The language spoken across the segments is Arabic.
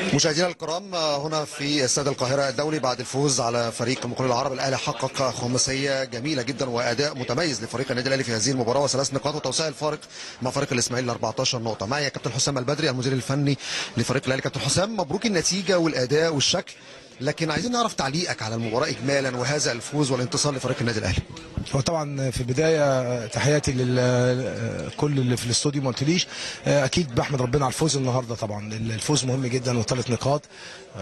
مشاهدينا الكرام هنا في استاد القاهرة الدولي بعد الفوز على فريق مقاولين العرب الأهلي حقق خماسية جميلة جدا وأداء متميز لفريق النادي الأهلي في هذه المباراة وثلاث نقاط وتوسيع الفارق مع فريق الإسماعيلي ل 14 نقطة. معي كابتن حسام البدري المدير الفني لفريق الأهلي. كابتن حسام مبروك النتيجة والأداء والشكل. لكن عايزين نعرف تعليقك على المباراة إجمالا وهذا الفوز والانتصار لفريق النادي الأهلي. هو طبعا في البداية تحياتي لكل اللي في الاستوديو ما قلتليش. أكيد بحمد ربنا على الفوز النهارده طبعا. الفوز مهم جدا وثلاث نقاط.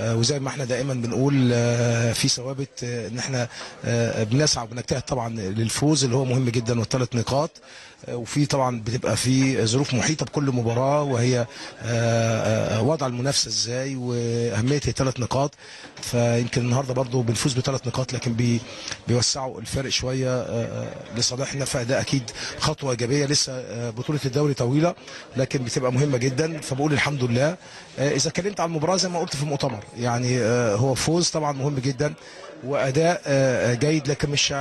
وزي ما إحنا دائما بنقول في ثوابت إن إحنا بنسعى وبنجتهد طبعا للفوز اللي هو مهم جدا والثلاث نقاط. وفي طبعا بتبقى في ظروف محيطة بكل مباراة وهي وضع المنافسة إزاي وأهمية الثلاث نقاط. فيمكن النهارده برضو بنفوز بثلاث نقاط لكن بي بيوسعوا الفرق شوية لصالحنا فده أكيد خطوة إيجابية لسه بطولة الدوري طويلة لكن بتبقى مهمة جدا. فبقول الحمد لله. إذا اتكلمت عن المباراه زي ما قلت في المؤتمر يعني هو فوز طبعا مهم جدا وأداء جيد لكن مش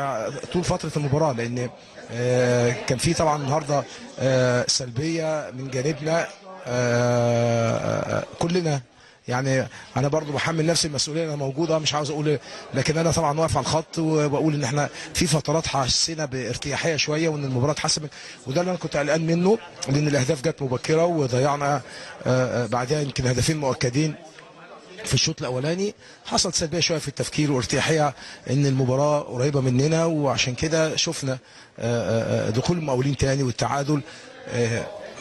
طول فترة المباراة لأن كان في طبعا النهارده سلبية من جانبنا كلنا يعني أنا برضو بحمل نفسي المسؤولية أنا موجودة مش عاوز أقول لكن أنا طبعا واقف على الخط وبقول إن إحنا في فترات حسينا بارتياحية شوية وإن المباراة اتحسمت وده اللي أنا كنت قلقان منه لأن الأهداف جت مبكرة وضيعنا بعدها يمكن هدفين مؤكدين في الشوط الأولاني. حصلت سلبية شوية في التفكير وارتياحية إن المباراة قريبة مننا وعشان كده شفنا دخول المقاولين تاني والتعادل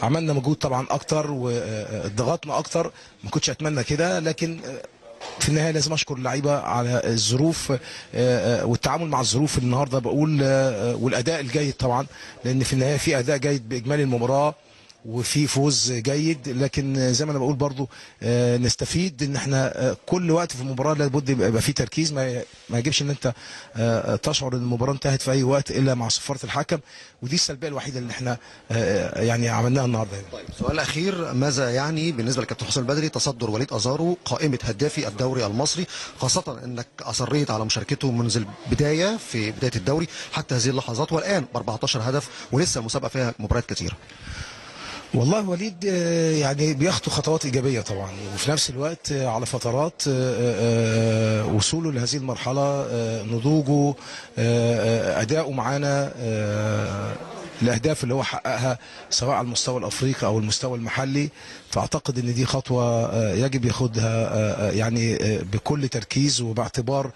عملنا مجهود طبعا أكتر وضغطنا أكتر ما كنتش أتمنى كده لكن في النهاية لازم أشكر اللعيبة على الظروف والتعامل مع الظروف النهارده بقول والأداء الجيد طبعا لأن في النهاية في أداء جيد بإجمالي المباراة. وفي فوز جيد لكن زي ما أنا بقول برضو نستفيد إن إحنا كل وقت في المباراه لابد يبقى في تركيز. ما ما يجيبش إن أنت تشعر إن المباراة انتهت في أي وقت إلا مع صفارة الحكم. ودي السلبية الوحيدة اللي إحنا يعني عملناها النهارده يعني. طيب سؤال أخير. ماذا يعني بالنسبة لكابتن حسام البدري تصدر وليد أزارو قائمة هدافي الدوري المصري خاصة إنك أصريت على مشاركته منذ البداية في بداية الدوري حتى هذه اللحظات والآن ب 14 هدف ولسه المسابقه فيها مباريات كثيرة؟ والله وليد يعني بيخطو خطوات إيجابية طبعا وفي نفس الوقت على فترات وصوله لهذه المرحلة نضوجه أداؤه معانا الأهداف اللي هو حققها سواء على المستوى الأفريقي أو المستوى المحلي. فأعتقد إن دي خطوة يجب ياخدها يعني بكل تركيز وباعتبار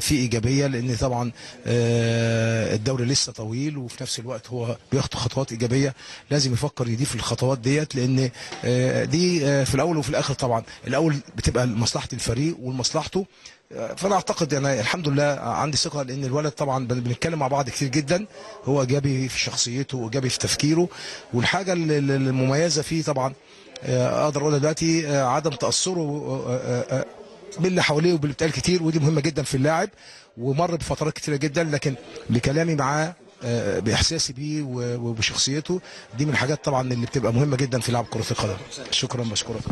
في إيجابية. لأن طبعا الدوري لسه طويل وفي نفس الوقت هو بياخد خطوات إيجابية. لازم يفكر يضيف الخطوات ديت. لأن دي في الأول وفي الآخر طبعا الأول بتبقى مصلحه الفريق ومصلحته. فأنا أعتقد يعني الحمد لله عندي ثقة لأن الولد طبعا بنتكلم مع بعض كتير جدا. هو إيجابي في شخصيته وايجابي في تفكيره. والحاجة المميزة فيه طبعا أقدر اقولها دلوقتي عدم تأثره باللي حواليه وباللي بيتقال كتير ودي مهمة جدا في اللاعب. ومر بفترات كتيرة جدا لكن بكلامي معاه بإحساسي بيه وبشخصيته دي من الحاجات طبعا اللي بتبقى مهمة جدا في لعب كرة القدم. شكرا بشكرك.